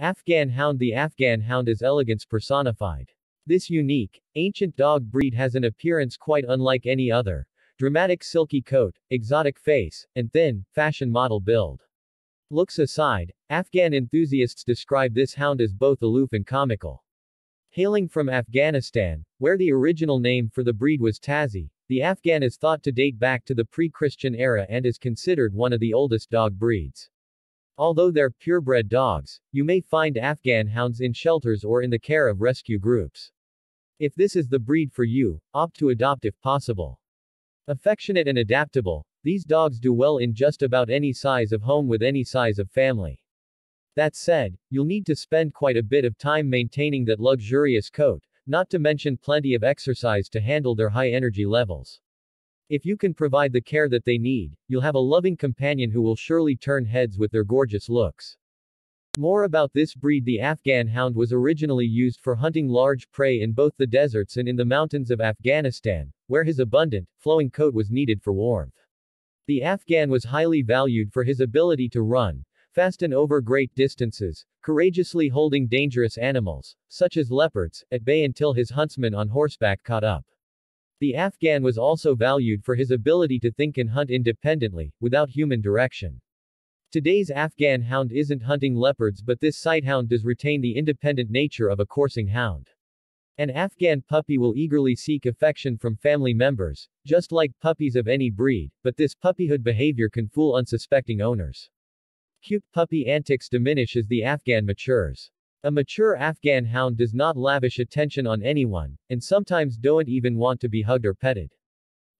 Afghan Hound The Afghan Hound is elegance personified. This unique, ancient dog breed has an appearance quite unlike any other. Dramatic silky coat, exotic face, and thin, fashion model build. Looks aside, Afghan enthusiasts describe this hound as both aloof and comical. Hailing from Afghanistan, where the original name for the breed was Tazi, the Afghan is thought to date back to the pre-Christian era and is considered one of the oldest dog breeds. Although they're purebred dogs, you may find Afghan hounds in shelters or in the care of rescue groups. If this is the breed for you, opt to adopt if possible. Affectionate and adaptable, these dogs do well in just about any size of home with any size of family. That said, you'll need to spend quite a bit of time maintaining that luxurious coat, not to mention plenty of exercise to handle their high energy levels. If you can provide the care that they need, you'll have a loving companion who will surely turn heads with their gorgeous looks. More about this breed The Afghan hound was originally used for hunting large prey in both the deserts and in the mountains of Afghanistan, where his abundant, flowing coat was needed for warmth. The Afghan was highly valued for his ability to run, fast and over great distances, courageously holding dangerous animals, such as leopards, at bay until his huntsman on horseback caught up. The Afghan was also valued for his ability to think and hunt independently, without human direction. Today's Afghan hound isn't hunting leopards but this sighthound does retain the independent nature of a coursing hound. An Afghan puppy will eagerly seek affection from family members, just like puppies of any breed, but this puppyhood behavior can fool unsuspecting owners. Cute puppy antics diminish as the Afghan matures. A mature Afghan hound does not lavish attention on anyone, and sometimes don't even want to be hugged or petted.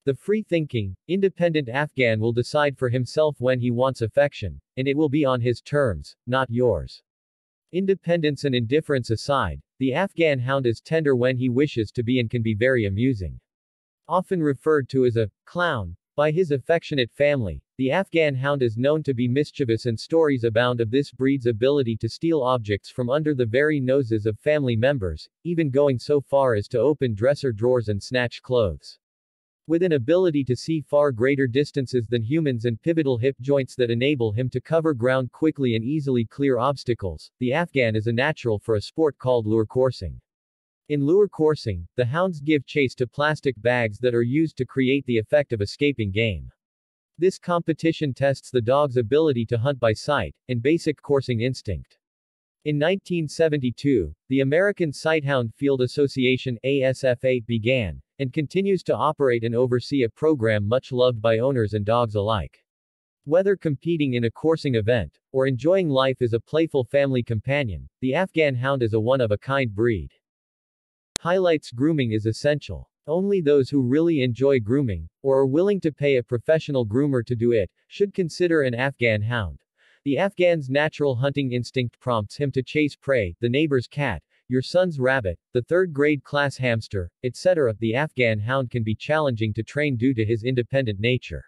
The free-thinking, independent Afghan will decide for himself when he wants affection, and it will be on his terms, not yours. Independence and indifference aside, the Afghan hound is tender when he wishes to be and can be very amusing. Often referred to as a clown, by his affectionate family, the Afghan hound is known to be mischievous and stories abound of this breed's ability to steal objects from under the very noses of family members, even going so far as to open dresser drawers and snatch clothes. With an ability to see far greater distances than humans and pivotal hip joints that enable him to cover ground quickly and easily clear obstacles, the Afghan is a natural for a sport called lure coursing. In lure coursing, the hounds give chase to plastic bags that are used to create the effect of escaping game. This competition tests the dog's ability to hunt by sight, and basic coursing instinct. In 1972, the American Sighthound Field Association ASFA began, and continues to operate and oversee a program much loved by owners and dogs alike. Whether competing in a coursing event, or enjoying life as a playful family companion, the Afghan Hound is a one-of-a-kind breed. Highlights grooming is essential. Only those who really enjoy grooming, or are willing to pay a professional groomer to do it, should consider an Afghan hound. The Afghan's natural hunting instinct prompts him to chase prey, the neighbor's cat, your son's rabbit, the third grade class hamster, etc. The Afghan hound can be challenging to train due to his independent nature.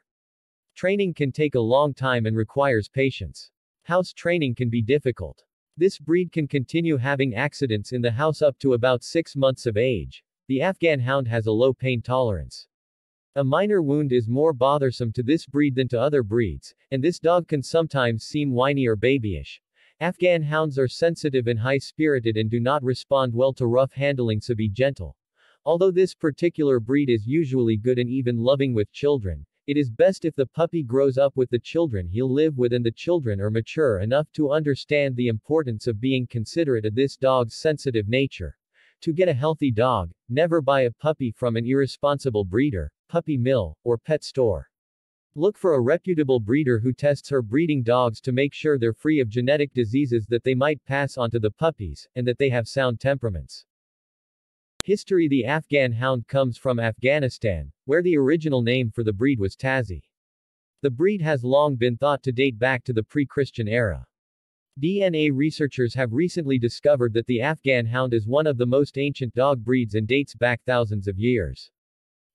Training can take a long time and requires patience. House training can be difficult. This breed can continue having accidents in the house up to about 6 months of age. The Afghan Hound has a low pain tolerance. A minor wound is more bothersome to this breed than to other breeds, and this dog can sometimes seem whiny or babyish. Afghan hounds are sensitive and high-spirited and do not respond well to rough handling so be gentle. Although this particular breed is usually good and even loving with children, it is best if the puppy grows up with the children he'll live with and the children are mature enough to understand the importance of being considerate of this dog's sensitive nature. To get a healthy dog, never buy a puppy from an irresponsible breeder, puppy mill, or pet store. Look for a reputable breeder who tests her breeding dogs to make sure they're free of genetic diseases that they might pass on to the puppies, and that they have sound temperaments. History The Afghan Hound comes from Afghanistan, where the original name for the breed was Tazi. The breed has long been thought to date back to the pre-Christian era. DNA researchers have recently discovered that the Afghan Hound is one of the most ancient dog breeds and dates back thousands of years.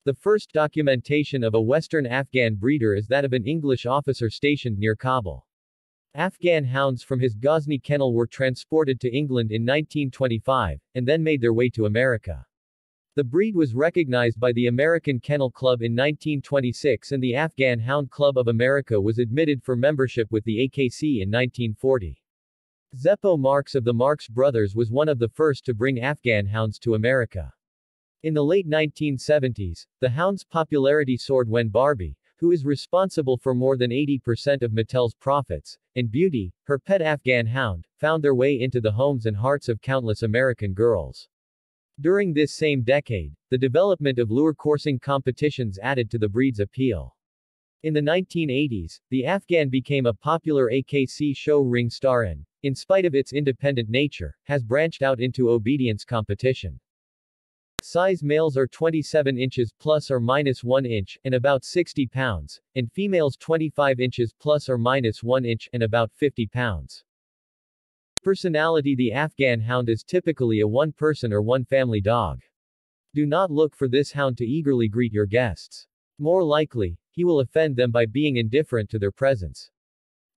The first documentation of a Western Afghan breeder is that of an English officer stationed near Kabul. Afghan hounds from his Ghazni kennel were transported to England in 1925, and then made their way to America. The breed was recognized by the American Kennel Club in 1926 and the Afghan Hound Club of America was admitted for membership with the AKC in 1940. Zeppo Marx of the Marx brothers was one of the first to bring Afghan hounds to America. In the late 1970s, the hound's popularity soared when Barbie, who is responsible for more than 80% of Mattel's profits, and Beauty, her pet Afghan hound, found their way into the homes and hearts of countless American girls. During this same decade, the development of lure coursing competitions added to the breed's appeal. In the 1980s, the Afghan became a popular AKC show ring star and, in spite of its independent nature, has branched out into obedience competition. Size males are 27 inches plus or minus 1 inch and about 60 pounds, and females 25 inches plus or minus 1 inch and about 50 pounds. Personality The Afghan hound is typically a one-person or one-family dog. Do not look for this hound to eagerly greet your guests. More likely, he will offend them by being indifferent to their presence.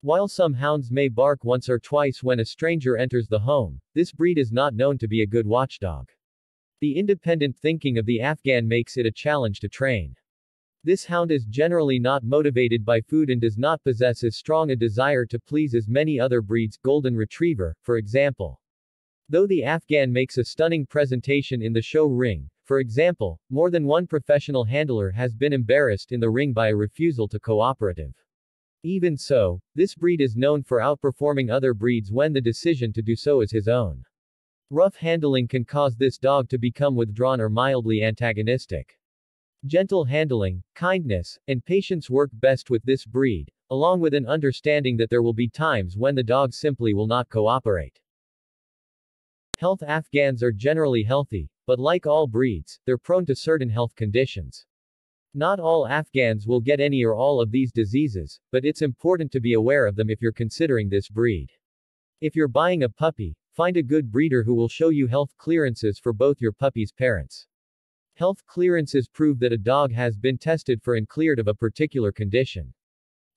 While some hounds may bark once or twice when a stranger enters the home, this breed is not known to be a good watchdog. The independent thinking of the Afghan makes it a challenge to train. This hound is generally not motivated by food and does not possess as strong a desire to please as many other breeds, golden retriever, for example. Though the Afghan makes a stunning presentation in the show ring, for example, more than one professional handler has been embarrassed in the ring by a refusal to cooperative. Even so, this breed is known for outperforming other breeds when the decision to do so is his own. Rough handling can cause this dog to become withdrawn or mildly antagonistic. Gentle handling, kindness, and patience work best with this breed, along with an understanding that there will be times when the dog simply will not cooperate. Health Afghans are generally healthy, but like all breeds, they're prone to certain health conditions. Not all Afghans will get any or all of these diseases, but it's important to be aware of them if you're considering this breed. If you're buying a puppy, find a good breeder who will show you health clearances for both your puppy's parents. Health clearances prove that a dog has been tested for and cleared of a particular condition.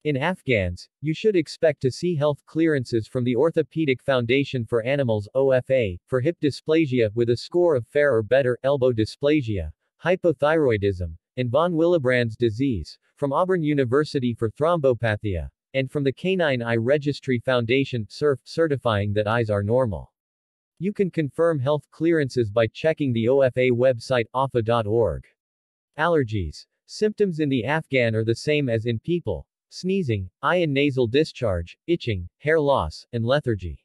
In Afghans, you should expect to see health clearances from the Orthopedic Foundation for Animals OFA, for hip dysplasia with a score of fair or better, elbow dysplasia, hypothyroidism, and von Willebrand's disease, from Auburn University for thrombopathia, and from the Canine Eye Registry Foundation, CERF, certifying that eyes are normal. You can confirm health clearances by checking the OFA website, ofa.org. Allergies. Symptoms in the Afghan are the same as in people. Sneezing, eye and nasal discharge, itching, hair loss, and lethargy.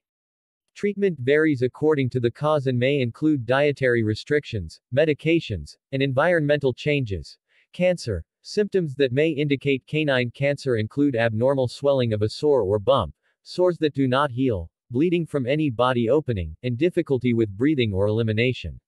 Treatment varies according to the cause and may include dietary restrictions, medications, and environmental changes. Cancer. Symptoms that may indicate canine cancer include abnormal swelling of a sore or bump, sores that do not heal, bleeding from any body opening, and difficulty with breathing or elimination.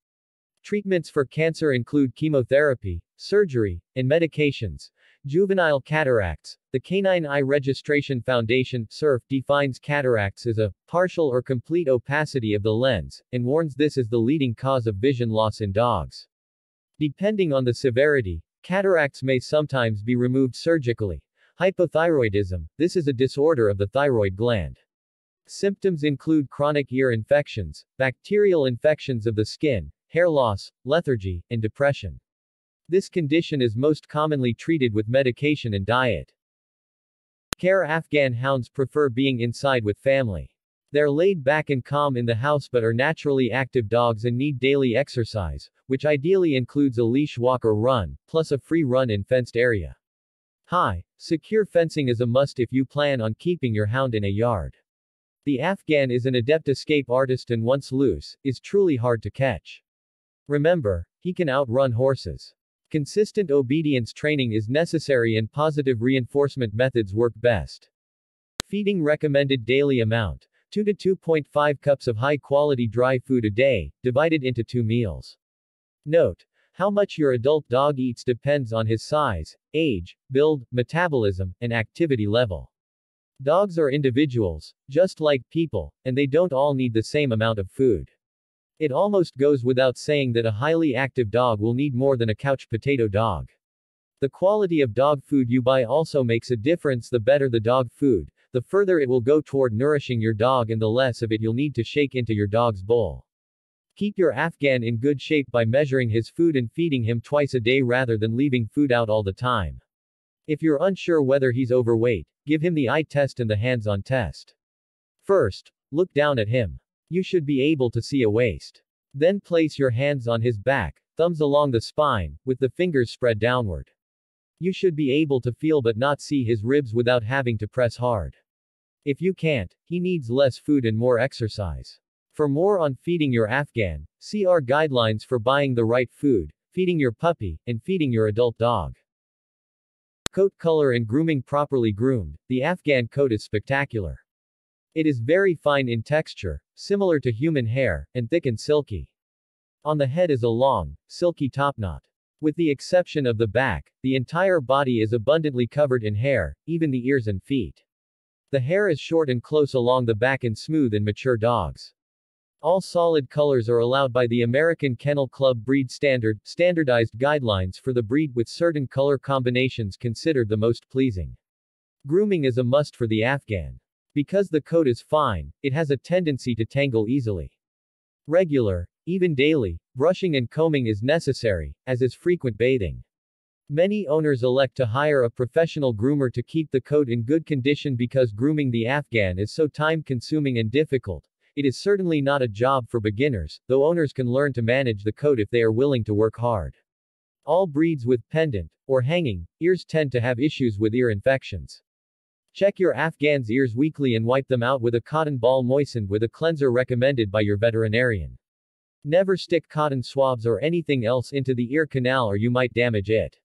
Treatments for cancer include chemotherapy, surgery, and medications. Juvenile cataracts. The Canine Eye Registration Foundation CERF defines cataracts as a partial or complete opacity of the lens, and warns this is the leading cause of vision loss in dogs. Depending on the severity, cataracts may sometimes be removed surgically. Hypothyroidism. This is a disorder of the thyroid gland. Symptoms include chronic ear infections, bacterial infections of the skin, hair loss, lethargy, and depression. This condition is most commonly treated with medication and diet. Care Afghan hounds prefer being inside with family. They're laid back and calm in the house but are naturally active dogs and need daily exercise, which ideally includes a leash walk or run, plus a free run in fenced area. High, secure fencing is a must if you plan on keeping your hound in a yard. The Afghan is an adept escape artist and once loose, is truly hard to catch. Remember, he can outrun horses. Consistent obedience training is necessary and positive reinforcement methods work best. Feeding recommended daily amount. 2 to 2.5 cups of high-quality dry food a day, divided into two meals. Note, how much your adult dog eats depends on his size, age, build, metabolism, and activity level. Dogs are individuals, just like people, and they don't all need the same amount of food. It almost goes without saying that a highly active dog will need more than a couch potato dog. The quality of dog food you buy also makes a difference the better the dog food, the further it will go toward nourishing your dog and the less of it you'll need to shake into your dog's bowl. Keep your Afghan in good shape by measuring his food and feeding him twice a day rather than leaving food out all the time. If you're unsure whether he's overweight, give him the eye test and the hands-on test. First, look down at him. You should be able to see a waist. Then place your hands on his back, thumbs along the spine, with the fingers spread downward. You should be able to feel but not see his ribs without having to press hard. If you can't, he needs less food and more exercise. For more on feeding your Afghan, see our guidelines for buying the right food, feeding your puppy, and feeding your adult dog. Coat color and grooming properly groomed, the Afghan coat is spectacular. It is very fine in texture, similar to human hair, and thick and silky. On the head is a long, silky topknot. With the exception of the back, the entire body is abundantly covered in hair, even the ears and feet. The hair is short and close along the back and smooth in mature dogs. All solid colors are allowed by the American Kennel Club breed standard, standardized guidelines for the breed with certain color combinations considered the most pleasing. Grooming is a must for the Afghan. Because the coat is fine, it has a tendency to tangle easily. Regular, even daily, brushing and combing is necessary, as is frequent bathing. Many owners elect to hire a professional groomer to keep the coat in good condition because grooming the Afghan is so time consuming and difficult, it is certainly not a job for beginners, though owners can learn to manage the coat if they are willing to work hard. All breeds with pendant, or hanging, ears tend to have issues with ear infections. Check your Afghan's ears weekly and wipe them out with a cotton ball moistened with a cleanser recommended by your veterinarian. Never stick cotton swabs or anything else into the ear canal or you might damage it.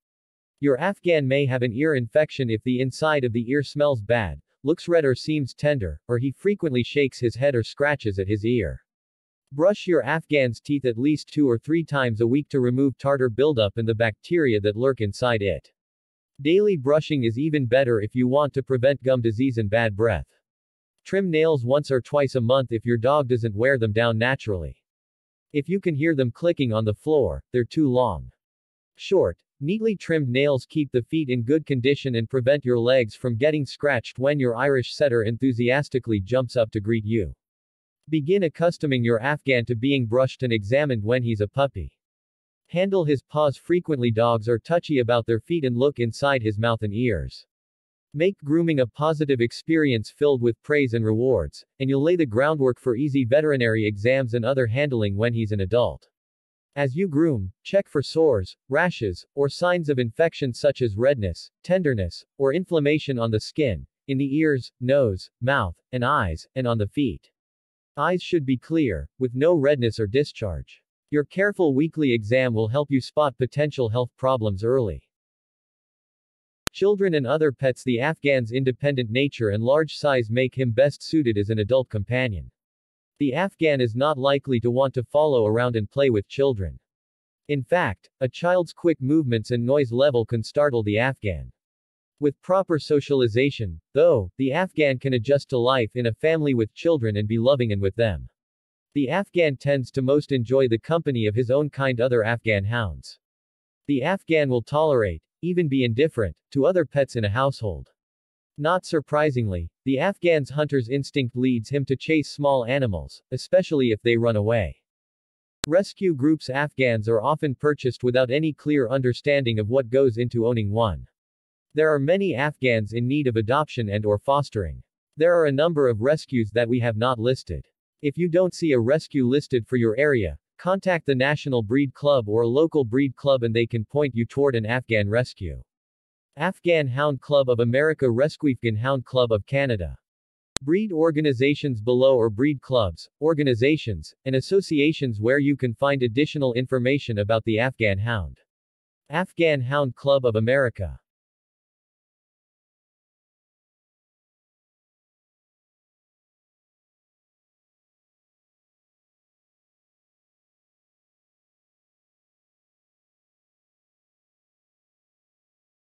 Your Afghan may have an ear infection if the inside of the ear smells bad, looks red or seems tender, or he frequently shakes his head or scratches at his ear. Brush your Afghan's teeth at least two or three times a week to remove tartar buildup and the bacteria that lurk inside it. Daily brushing is even better if you want to prevent gum disease and bad breath. Trim nails once or twice a month if your dog doesn't wear them down naturally. If you can hear them clicking on the floor, they're too long. Short, Neatly trimmed nails keep the feet in good condition and prevent your legs from getting scratched when your Irish setter enthusiastically jumps up to greet you. Begin accustoming your Afghan to being brushed and examined when he's a puppy. Handle his paws frequently dogs are touchy about their feet and look inside his mouth and ears. Make grooming a positive experience filled with praise and rewards, and you'll lay the groundwork for easy veterinary exams and other handling when he's an adult. As you groom, check for sores, rashes, or signs of infection such as redness, tenderness, or inflammation on the skin, in the ears, nose, mouth, and eyes, and on the feet. Eyes should be clear, with no redness or discharge. Your careful weekly exam will help you spot potential health problems early. Children and other pets The Afghan's independent nature and large size make him best suited as an adult companion. The Afghan is not likely to want to follow around and play with children. In fact, a child's quick movements and noise level can startle the Afghan. With proper socialization, though, the Afghan can adjust to life in a family with children and be loving and with them. The Afghan tends to most enjoy the company of his own kind other Afghan hounds. The Afghan will tolerate, even be indifferent, to other pets in a household. Not surprisingly, the Afghan's hunter's instinct leads him to chase small animals, especially if they run away. Rescue groups Afghans are often purchased without any clear understanding of what goes into owning one. There are many Afghans in need of adoption and or fostering. There are a number of rescues that we have not listed. If you don't see a rescue listed for your area, contact the National Breed Club or a local breed club and they can point you toward an Afghan rescue. Afghan Hound Club of America Rescueafghan Hound Club of Canada. Breed organizations below or breed clubs, organizations, and associations where you can find additional information about the Afghan Hound. Afghan Hound Club of America